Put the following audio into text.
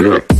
Yeah.